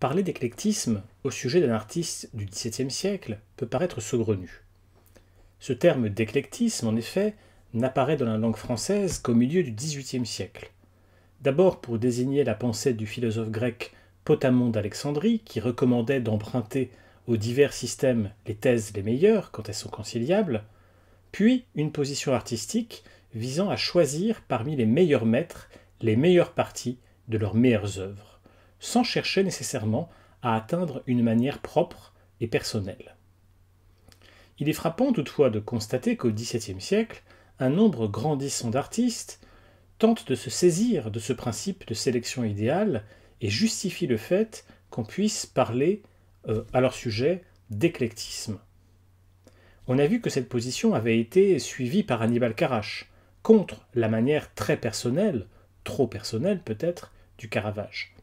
Parler d'éclectisme au sujet d'un artiste du XVIIe siècle peut paraître saugrenu. Ce terme d'éclectisme, en effet, n'apparaît dans la langue française qu'au milieu du XVIIIe siècle. D'abord pour désigner la pensée du philosophe grec Potamon d'Alexandrie, qui recommandait d'emprunter aux divers systèmes les thèses les meilleures quand elles sont conciliables, puis une position artistique visant à choisir parmi les meilleurs maîtres les meilleures parties de leurs meilleures œuvres, sans chercher nécessairement à atteindre une manière propre et personnelle. Il est frappant toutefois de constater qu'au XVIIe siècle, un nombre grandissant d'artistes tentent de se saisir de ce principe de sélection idéale et justifient le fait qu'on puisse parler euh, à leur sujet d'éclectisme. On a vu que cette position avait été suivie par Hannibal Carache, contre la manière très personnelle, trop personnelle peut-être, du Caravage.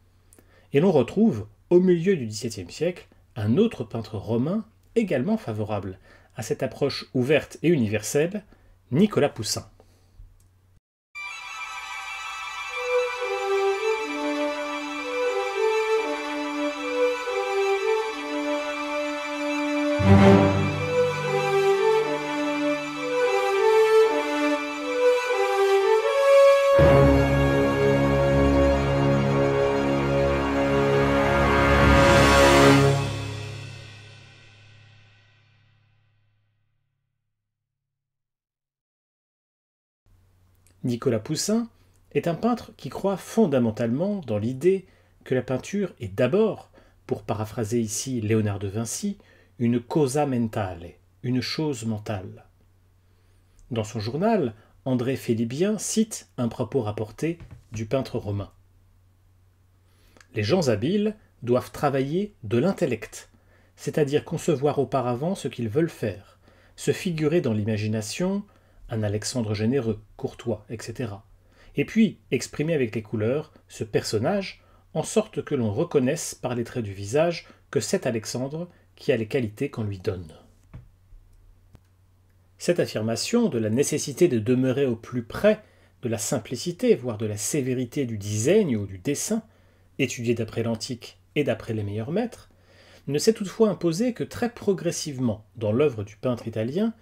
Et l'on retrouve, au milieu du XVIIe siècle, un autre peintre romain également favorable à cette approche ouverte et universelle, Nicolas Poussin. Nicolas Poussin est un peintre qui croit fondamentalement dans l'idée que la peinture est d'abord, pour paraphraser ici Léonard de Vinci, une causa mentale, une chose mentale. Dans son journal, André Philibien cite un propos rapporté du peintre romain. Les gens habiles doivent travailler de l'intellect, c'est-à-dire concevoir auparavant ce qu'ils veulent faire, se figurer dans l'imagination un Alexandre généreux, courtois, etc. Et puis exprimer avec les couleurs ce personnage en sorte que l'on reconnaisse par les traits du visage que c'est Alexandre qui a les qualités qu'on lui donne. Cette affirmation de la nécessité de demeurer au plus près de la simplicité, voire de la sévérité du design ou du dessin, étudié d'après l'Antique et d'après les meilleurs maîtres, ne s'est toutefois imposée que très progressivement dans l'œuvre du peintre italien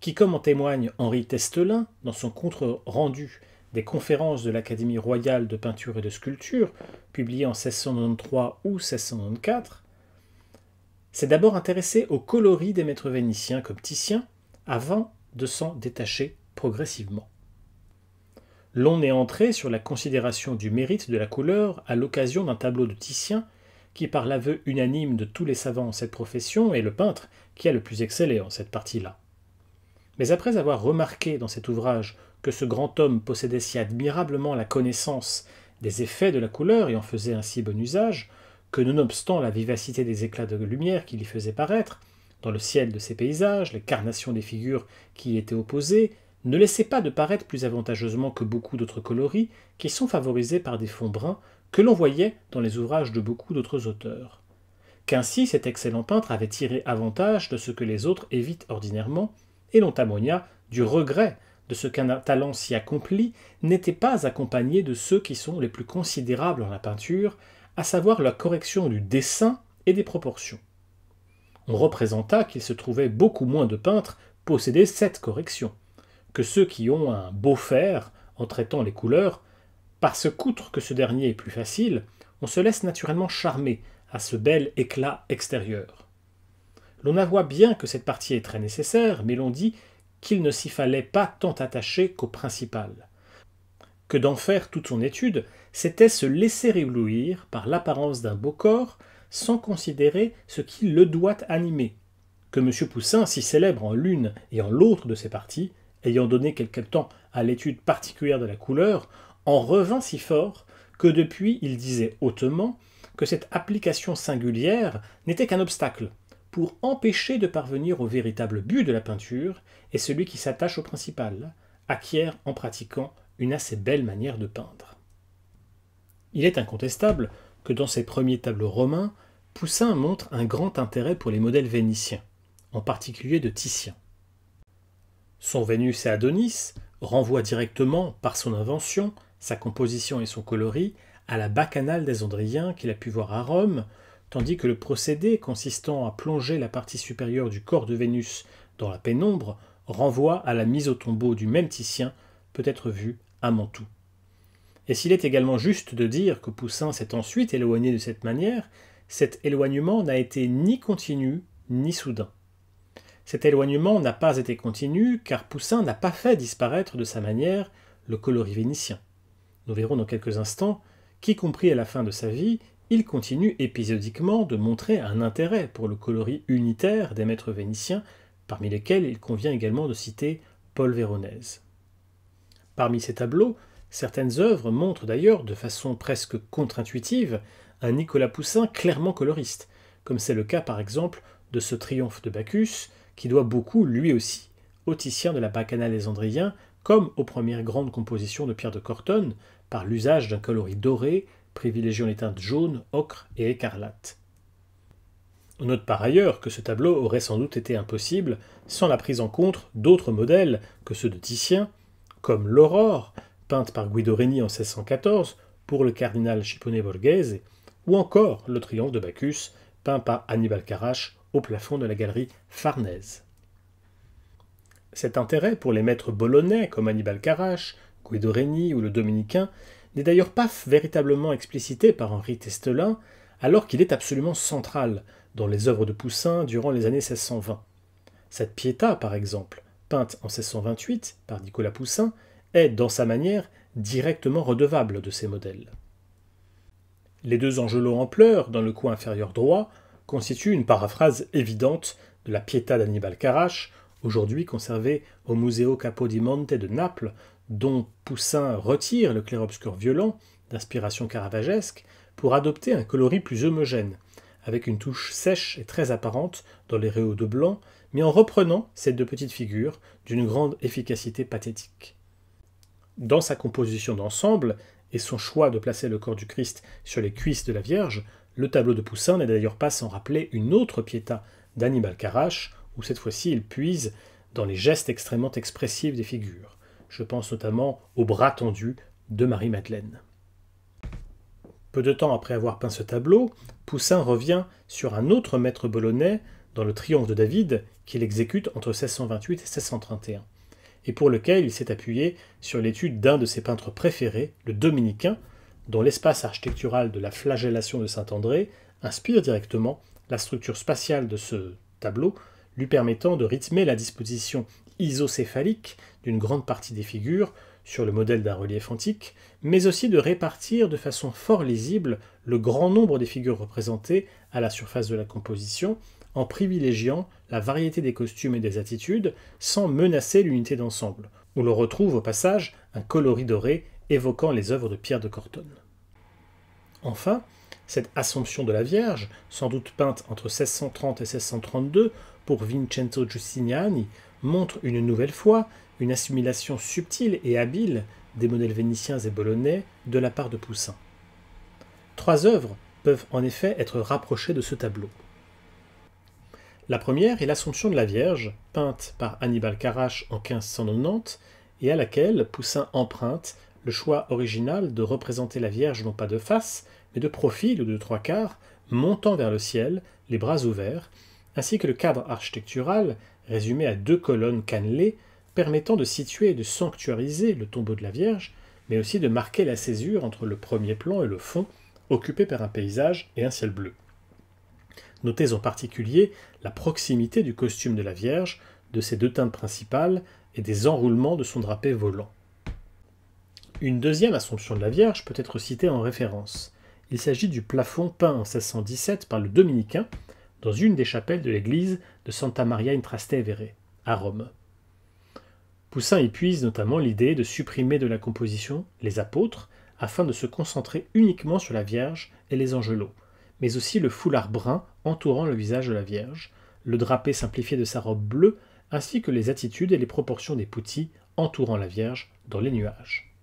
qui, comme en témoigne Henri Testelin dans son compte-rendu des conférences de l'Académie royale de peinture et de sculpture, publié en 1693 ou 1694, s'est d'abord intéressé au coloris des maîtres vénitiens comme Titien, avant de s'en détacher progressivement. L'on est entré sur la considération du mérite de la couleur à l'occasion d'un tableau de Titien qui, par l'aveu unanime de tous les savants en cette profession, est le peintre qui a le plus excellé en cette partie-là. Mais après avoir remarqué dans cet ouvrage que ce grand homme possédait si admirablement la connaissance des effets de la couleur et en faisait ainsi bon usage, que nonobstant la vivacité des éclats de lumière qu'il y faisait paraître, dans le ciel de ses paysages, les carnations des figures qui y étaient opposées, ne laissait pas de paraître plus avantageusement que beaucoup d'autres coloris qui sont favorisés par des fonds bruns que l'on voyait dans les ouvrages de beaucoup d'autres auteurs. Qu'ainsi cet excellent peintre avait tiré avantage de ce que les autres évitent ordinairement, et l'on témoigna du regret de ce qu'un talent si accompli n'était pas accompagné de ceux qui sont les plus considérables en la peinture, à savoir la correction du dessin et des proportions. On représenta qu'il se trouvait beaucoup moins de peintres posséder cette correction, que ceux qui ont un beau faire en traitant les couleurs, parce qu'outre que ce dernier est plus facile, on se laisse naturellement charmer à ce bel éclat extérieur. L'on avoit bien que cette partie est très nécessaire, mais l'on dit qu'il ne s'y fallait pas tant attacher qu'au principal. Que d'en faire toute son étude, c'était se laisser éblouir par l'apparence d'un beau corps, sans considérer ce qui le doit animer. Que M. Poussin, si célèbre en l'une et en l'autre de ses parties, ayant donné quelque temps à l'étude particulière de la couleur, en revint si fort que depuis il disait hautement que cette application singulière n'était qu'un obstacle, pour empêcher de parvenir au véritable but de la peinture, et celui qui s'attache au principal, acquiert en pratiquant une assez belle manière de peindre. Il est incontestable que dans ses premiers tableaux romains, Poussin montre un grand intérêt pour les modèles vénitiens, en particulier de Titien. Son Vénus et Adonis renvoie directement, par son invention, sa composition et son coloris, à la bacchanale des Andriens qu'il a pu voir à Rome, tandis que le procédé consistant à plonger la partie supérieure du corps de Vénus dans la pénombre renvoie à la mise au tombeau du même Titien, peut être vu à Mantoue. Et s'il est également juste de dire que Poussin s'est ensuite éloigné de cette manière, cet éloignement n'a été ni continu ni soudain. Cet éloignement n'a pas été continu car Poussin n'a pas fait disparaître de sa manière le coloris vénitien. Nous verrons dans quelques instants qu'y compris à la fin de sa vie, il continue épisodiquement de montrer un intérêt pour le coloris unitaire des maîtres vénitiens, parmi lesquels il convient également de citer Paul Véronèse. Parmi ces tableaux, certaines œuvres montrent d'ailleurs, de façon presque contre-intuitive, un Nicolas Poussin clairement coloriste, comme c'est le cas par exemple de ce Triomphe de Bacchus, qui doit beaucoup, lui aussi, au Titien de la Bacchanale des comme aux premières grandes compositions de Pierre de Cortone, par l'usage d'un coloris doré privilégiant les teintes jaune, ocre et écarlate. On note par ailleurs que ce tableau aurait sans doute été impossible sans la prise en compte d'autres modèles que ceux de Titien, comme l'Aurore, peinte par Guido Reni en 1614 pour le cardinal Scipione Borghese, ou encore le Triomphe de Bacchus, peint par Annibal Carache au plafond de la galerie Farnèse. Cet intérêt pour les maîtres bolonais comme Annibal Carache, Guido Reni ou le dominicain n'est d'ailleurs pas véritablement explicité par Henri Testelin, alors qu'il est absolument central dans les œuvres de Poussin durant les années 1620. Cette Pietà, par exemple, peinte en 1628 par Nicolas Poussin, est, dans sa manière, directement redevable de ces modèles. Les deux angelots en pleurs, dans le coin inférieur droit, constituent une paraphrase évidente de la Pietà d'Annibal Carache, aujourd'hui conservée au Museo Capodimonte de Naples, dont Poussin retire le clair-obscur violent, d'inspiration caravagesque, pour adopter un coloris plus homogène, avec une touche sèche et très apparente dans les réaux de blanc, mais en reprenant ces deux petites figures d'une grande efficacité pathétique. Dans sa composition d'ensemble et son choix de placer le corps du Christ sur les cuisses de la Vierge, le tableau de Poussin n'est d'ailleurs pas sans rappeler une autre Pietà d'Annibal Carache, où cette fois-ci il puise dans les gestes extrêmement expressifs des figures. Je pense notamment au bras tendu de Marie-Madeleine. Peu de temps après avoir peint ce tableau, Poussin revient sur un autre maître bolonais dans le Triomphe de David qu'il exécute entre 1628 et 1631, et pour lequel il s'est appuyé sur l'étude d'un de ses peintres préférés, le dominicain, dont l'espace architectural de la flagellation de Saint-André inspire directement la structure spatiale de ce tableau, lui permettant de rythmer la disposition isocéphalique d'une grande partie des figures sur le modèle d'un relief antique, mais aussi de répartir de façon fort lisible le grand nombre des figures représentées à la surface de la composition, en privilégiant la variété des costumes et des attitudes sans menacer l'unité d'ensemble. On le retrouve au passage un coloris doré évoquant les œuvres de Pierre de Cortone. Enfin, cette Assomption de la Vierge, sans doute peinte entre 1630 et 1632 pour Vincenzo Giustiniani, montre une nouvelle fois une assimilation subtile et habile des modèles vénitiens et bolonais de la part de Poussin. Trois œuvres peuvent en effet être rapprochées de ce tableau. La première est l'Assomption de la Vierge, peinte par Annibal Carache en 1590, et à laquelle Poussin emprunte le choix original de représenter la Vierge non pas de face, mais de profil ou de trois quarts, montant vers le ciel, les bras ouverts, ainsi que le cadre architectural, résumé à deux colonnes cannelées, permettant de situer et de sanctuariser le tombeau de la Vierge, mais aussi de marquer la césure entre le premier plan et le fond, occupé par un paysage et un ciel bleu. Notez en particulier la proximité du costume de la Vierge, de ses deux teintes principales et des enroulements de son drapé volant. Une deuxième Assomption de la Vierge peut être citée en référence. Il s'agit du plafond peint en 1617 par le dominicain dans une des chapelles de l'église de Santa Maria in Trastevere, à Rome. Poussin épuise notamment l'idée de supprimer de la composition les apôtres afin de se concentrer uniquement sur la Vierge et les angelots, mais aussi le foulard brun entourant le visage de la Vierge, le drapé simplifié de sa robe bleue, ainsi que les attitudes et les proportions des poutis entourant la Vierge dans les nuages.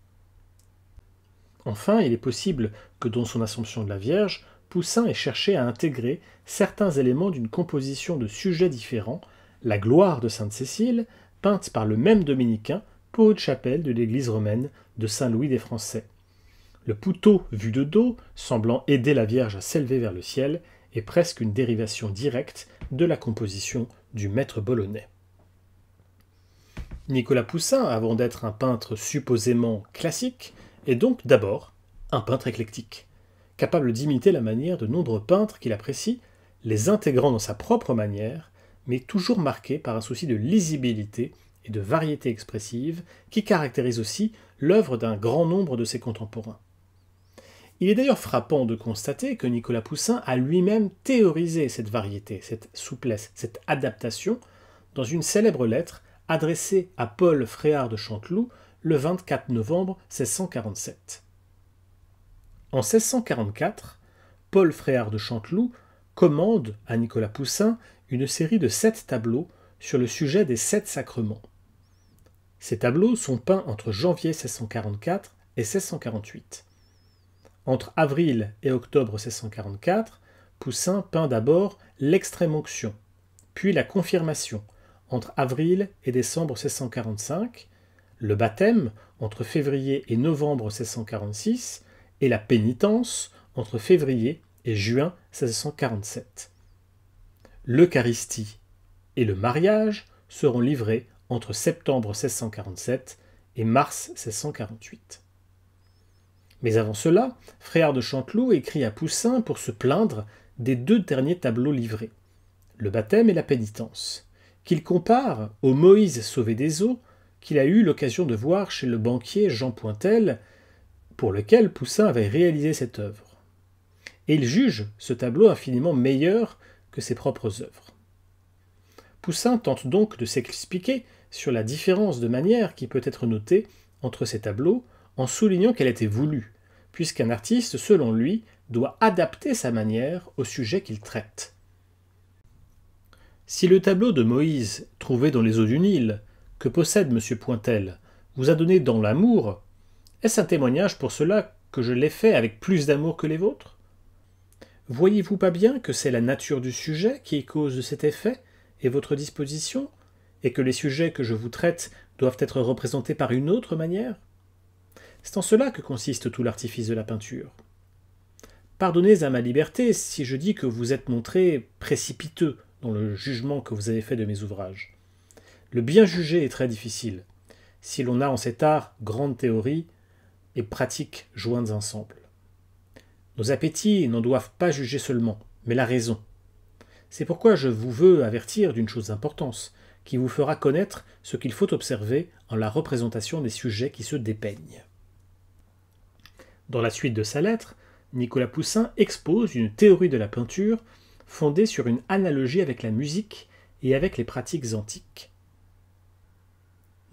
Enfin, il est possible que dans son Assomption de la Vierge, Poussin ait cherché à intégrer certains éléments d'une composition de sujets différents, la gloire de Sainte Cécile, peinte par le même dominicain pour une chapelle de l'église romaine de Saint-Louis des Français. Le pouteau vu de dos, semblant aider la Vierge à s'élever vers le ciel, est presque une dérivation directe de la composition du maître bolonais. Nicolas Poussin, avant d'être un peintre supposément classique, est donc d'abord un peintre éclectique, capable d'imiter la manière de nombreux peintres qu'il apprécie, les intégrant dans sa propre manière, mais toujours marqué par un souci de lisibilité et de variété expressive qui caractérise aussi l'œuvre d'un grand nombre de ses contemporains. Il est d'ailleurs frappant de constater que Nicolas Poussin a lui-même théorisé cette variété, cette souplesse, cette adaptation dans une célèbre lettre adressée à Paul Fréard de Chanteloup le 24 novembre 1647. En 1644, Paul Fréard de Chanteloup commande à Nicolas Poussin une série de sept tableaux sur le sujet des sept sacrements. Ces tableaux sont peints entre janvier 1644 et 1648. Entre avril et octobre 1644, Poussin peint d'abord l'extrême-onction, puis la confirmation, entre avril et décembre 1645, le baptême, entre février et novembre 1646, et la pénitence, entre février et juin 1647. L'Eucharistie et le mariage seront livrés entre septembre 1647 et mars 1648. Mais avant cela, Frère de Chanteloup écrit à Poussin pour se plaindre des deux derniers tableaux livrés, le baptême et la pénitence, qu'il compare au Moïse sauvé des eaux qu'il a eu l'occasion de voir chez le banquier Jean Pointel, pour lequel Poussin avait réalisé cette œuvre. Et il juge ce tableau infiniment meilleur que ses propres œuvres. Poussin tente donc de s'expliquer sur la différence de manière qui peut être notée entre ces tableaux en soulignant qu'elle était voulue, puisqu'un artiste, selon lui, doit adapter sa manière au sujet qu'il traite. Si le tableau de Moïse, trouvé dans les eaux du Nil, que possède M. Pointel, vous a donné dans l'amour, est-ce un témoignage pour cela que je l'ai fait avec plus d'amour que les vôtres? Voyez-vous pas bien que c'est la nature du sujet qui est cause de cet effet, et votre disposition, et que les sujets que je vous traite doivent être représentés par une autre manière? C'est en cela que consiste tout l'artifice de la peinture. Pardonnez à ma liberté si je dis que vous êtes montré précipiteux dans le jugement que vous avez fait de mes ouvrages. Le bien juger est très difficile, si l'on a en cet art grande théorie et pratique jointes ensemble. Nos appétits n'en doivent pas juger seulement, mais la raison. C'est pourquoi je vous veux avertir d'une chose d'importance, qui vous fera connaître ce qu'il faut observer en la représentation des sujets qui se dépeignent. Dans la suite de sa lettre, Nicolas Poussin expose une théorie de la peinture fondée sur une analogie avec la musique et avec les pratiques antiques.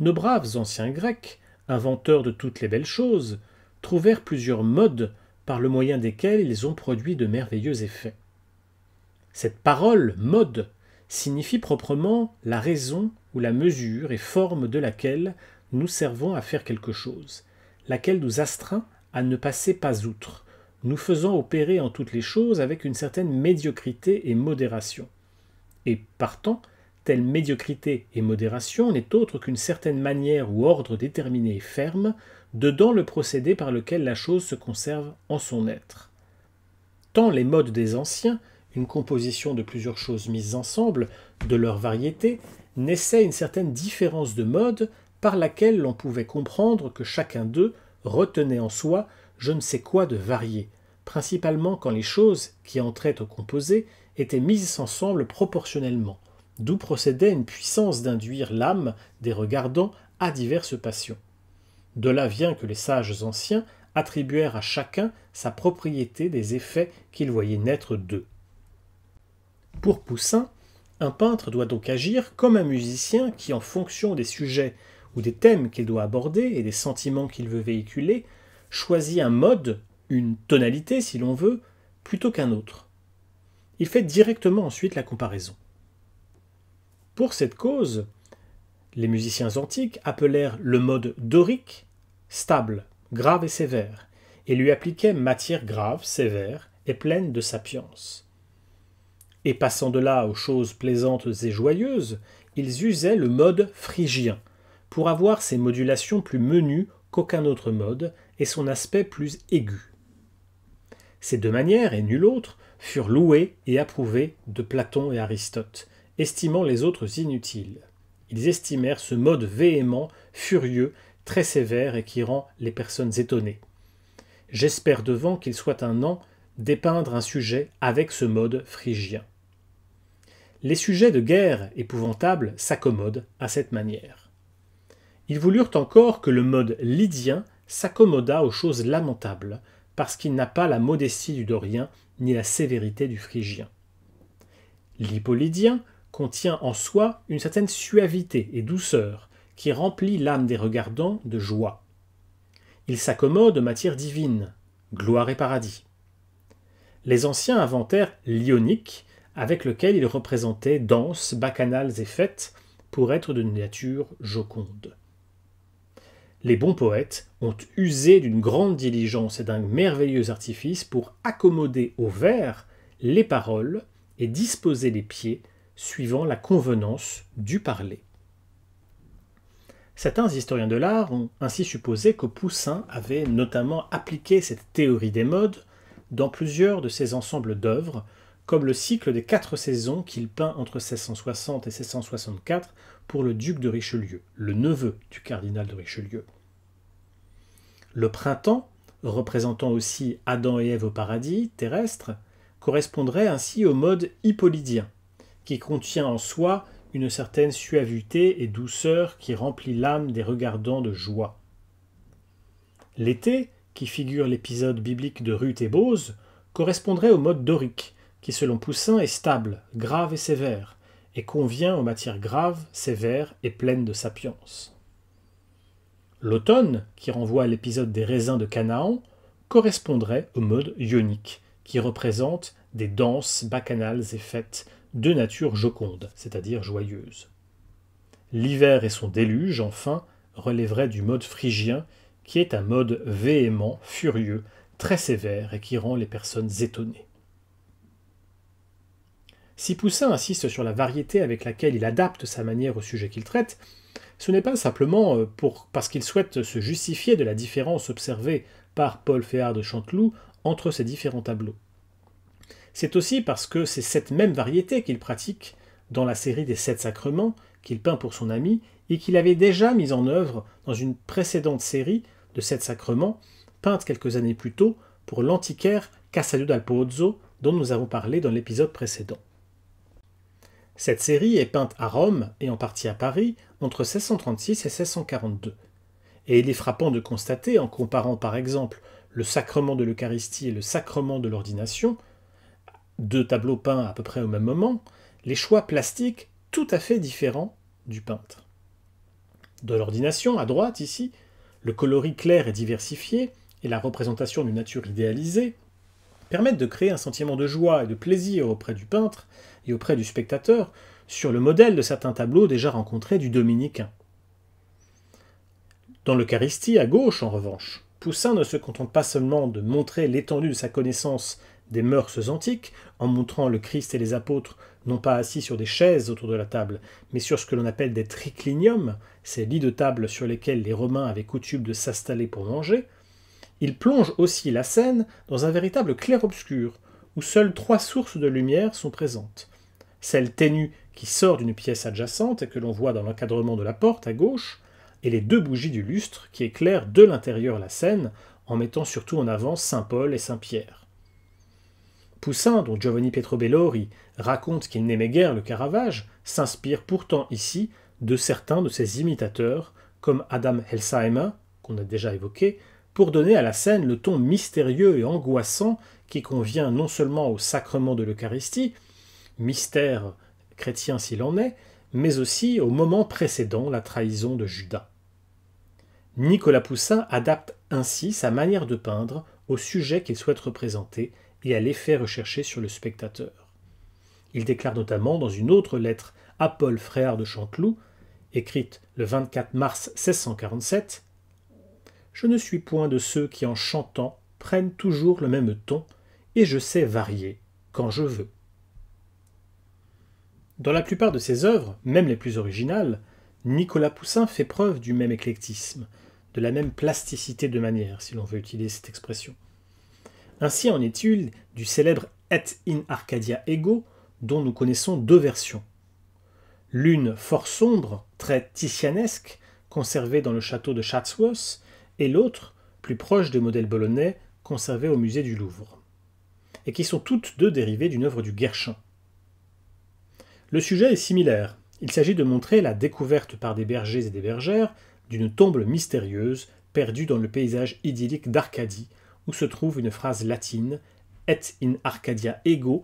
Nos braves anciens Grecs, inventeurs de toutes les belles choses, trouvèrent plusieurs modes par le moyen desquels ils ont produit de merveilleux effets. Cette parole mode signifie proprement la raison ou la mesure et forme de laquelle nous servons à faire quelque chose, laquelle nous astreint à ne passer pas outre, nous faisant opérer en toutes les choses avec une certaine médiocrité et modération. Et partant, telle médiocrité et modération n'est autre qu'une certaine manière ou ordre déterminé et ferme dedans le procédé par lequel la chose se conserve en son être. Tant les modes des anciens une composition de plusieurs choses mises ensemble, de leur variété, naissait une certaine différence de mode par laquelle l'on pouvait comprendre que chacun d'eux retenait en soi je ne sais quoi de varié, principalement quand les choses qui entraient au composé étaient mises ensemble proportionnellement, d'où procédait une puissance d'induire l'âme des regardants à diverses passions. De là vient que les sages anciens attribuèrent à chacun sa propriété des effets qu'ils voyaient naître d'eux. Pour Poussin, un peintre doit donc agir comme un musicien qui, en fonction des sujets ou des thèmes qu'il doit aborder et des sentiments qu'il veut véhiculer, choisit un mode, une tonalité si l'on veut, plutôt qu'un autre. Il fait directement ensuite la comparaison. Pour cette cause, les musiciens antiques appelèrent le mode dorique stable, grave et sévère, et lui appliquaient matière grave, sévère et pleine de sapience. Et passant de là aux choses plaisantes et joyeuses, ils usaient le mode phrygien, pour avoir ses modulations plus menues qu'aucun autre mode, et son aspect plus aigu. Ces deux manières, et nulle autre, furent louées et approuvées de Platon et Aristote, estimant les autres inutiles. Ils estimèrent ce mode véhément, furieux, très sévère et qui rend les personnes étonnées. J'espère devant qu'il soit un an dépeindre un sujet avec ce mode phrygien. Les sujets de guerre épouvantables s'accommodent à cette manière. Ils voulurent encore que le mode lydien s'accommoda aux choses lamentables, parce qu'il n'a pas la modestie du dorien ni la sévérité du phrygien. L'hippolidien contient en soi une certaine suavité et douceur qui remplit l'âme des regardants de joie. Il s'accommode aux matières divines, gloire et paradis. Les anciens inventèrent l'ionique, avec lequel ils représentaient danses, bacchanales et fêtes, pour être de nature joconde. Les bons poètes ont usé d'une grande diligence et d'un merveilleux artifice pour accommoder au vers les paroles et disposer les pieds suivant la convenance du parler. Certains historiens de l'art ont ainsi supposé que Poussin avait notamment appliqué cette théorie des modes dans plusieurs de ses ensembles d'œuvres, comme le cycle des quatre saisons qu'il peint entre 1660 et 1664 pour le duc de Richelieu, le neveu du cardinal de Richelieu. Le printemps, représentant aussi Adam et Ève au paradis terrestre, correspondrait ainsi au mode hippolydien, qui contient en soi une certaine suavité et douceur qui remplit l'âme des regardants de joie. L'été, qui figure l'épisode biblique de Ruth et Bose, correspondrait au mode dorique, qui selon Poussin est stable, grave et sévère, et convient aux matières graves, sévères et pleines de sapience. L'automne, qui renvoie à l'épisode des raisins de Canaan, correspondrait au mode ionique, qui représente des danses bacchanales et fêtes de nature joconde, c'est-à-dire joyeuse. L'hiver et son déluge, enfin, relèveraient du mode phrygien, qui est un mode véhément, furieux, très sévère et qui rend les personnes étonnées. Si Poussin insiste sur la variété avec laquelle il adapte sa manière au sujet qu'il traite, ce n'est pas simplement euh, parce qu'il souhaite se justifier de la différence observée par Paul Féard de Chanteloup entre ces différents tableaux c'est aussi parce que c'est cette même variété qu'il pratique dans la série des Sept Sacrements qu'il peint pour son ami et qu'il avait déjà mise en œuvre dans une précédente série de Sept Sacrements, peinte quelques années plus tôt pour l'antiquaire Cassadio dal Pozzo dont nous avons parlé dans l'épisode précédent. Cette série est peinte à Rome et en partie à Paris entre 1636 et 1642. Et il est frappant de constater, en comparant par exemple le sacrement de l'Eucharistie et le sacrement de l'ordination, deux tableaux peints à peu près au même moment, les choix plastiques tout à fait différents du peintre. De l'ordination, à droite ici, le coloris clair et diversifié et la représentation d'une nature idéalisée permettent de créer un sentiment de joie et de plaisir auprès du peintre et auprès du spectateur sur le modèle de certains tableaux déjà rencontrés du dominicain. Dans l'Eucharistie, à gauche en revanche, Poussin ne se contente pas seulement de montrer l'étendue de sa connaissance des mœurs antiques, en montrant le Christ et les apôtres non pas assis sur des chaises autour de la table, mais sur ce que l'on appelle des tricliniums, ces lits de table sur lesquels les Romains avaient coutume de s'installer pour manger, il plonge aussi la scène dans un véritable clair-obscur, où seules trois sources de lumière sont présentes. Celle ténue qui sort d'une pièce adjacente et que l'on voit dans l'encadrement de la porte à gauche, et les deux bougies du lustre qui éclairent de l'intérieur la scène en mettant surtout en avant Saint Paul et Saint Pierre. Poussin, dont Giovanni Pietrobellori raconte qu'il n'aimait guère le Caravage, s'inspire pourtant ici de certains de ses imitateurs, comme Adam Helsheimer, qu'on a déjà évoqué, pour donner à la scène le ton mystérieux et angoissant qui convient non seulement au sacrement de l'Eucharistie, mystère chrétien s'il en est, mais aussi au moment précédent la trahison de Judas. Nicolas Poussin adapte ainsi sa manière de peindre au sujet qu'il souhaite représenter et à l'effet recherché sur le spectateur. Il déclare notamment dans une autre lettre à Paul Frère de Chanteloup, écrite le 24 mars 1647 Je ne suis point de ceux qui en chantant prennent toujours le même ton, et je sais varier quand je veux. Dans la plupart de ses œuvres, même les plus originales, Nicolas Poussin fait preuve du même éclectisme, de la même plasticité de manière, si l'on veut utiliser cette expression. Ainsi en est-il du célèbre Et in Arcadia Ego, dont nous connaissons deux versions. L'une fort sombre, très titianesque, conservée dans le château de Chatsworth, et l'autre, plus proche des modèles bolonais, conservée au musée du Louvre, et qui sont toutes deux dérivées d'une œuvre du Guerchin. Le sujet est similaire. Il s'agit de montrer la découverte par des bergers et des bergères d'une tombe mystérieuse perdue dans le paysage idyllique d'Arcadie, où se trouve une phrase latine Et in Arcadia ego,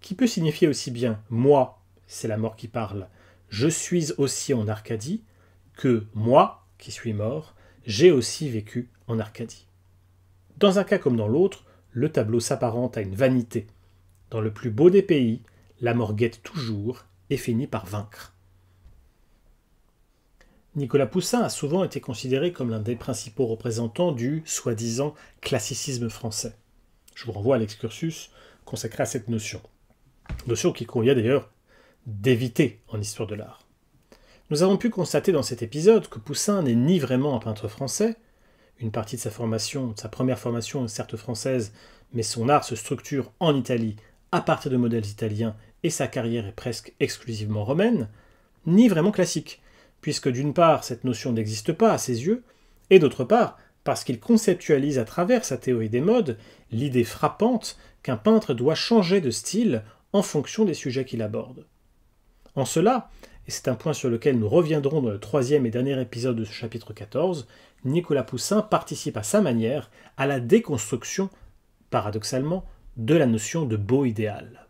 qui peut signifier aussi bien moi, c'est la mort qui parle, je suis aussi en Arcadie, que moi, qui suis mort, j'ai aussi vécu en Arcadie. Dans un cas comme dans l'autre, le tableau s'apparente à une vanité. Dans le plus beau des pays, la mort guette toujours et finit par vaincre. Nicolas Poussin a souvent été considéré comme l'un des principaux représentants du soi-disant classicisme français. Je vous renvoie à l'excursus consacré à cette notion. Notion qui convient d'ailleurs d'éviter en histoire de l'art. Nous avons pu constater dans cet épisode que Poussin n'est ni vraiment un peintre français, une partie de sa formation, de sa première formation est certes française, mais son art se structure en Italie à partir de modèles italiens et sa carrière est presque exclusivement romaine, ni vraiment classique, puisque d'une part cette notion n'existe pas à ses yeux, et d'autre part parce qu'il conceptualise à travers sa théorie des modes l'idée frappante qu'un peintre doit changer de style en fonction des sujets qu'il aborde. En cela, et c'est un point sur lequel nous reviendrons dans le troisième et dernier épisode de ce chapitre 14, Nicolas Poussin participe à sa manière à la déconstruction, paradoxalement, de la notion de beau idéal.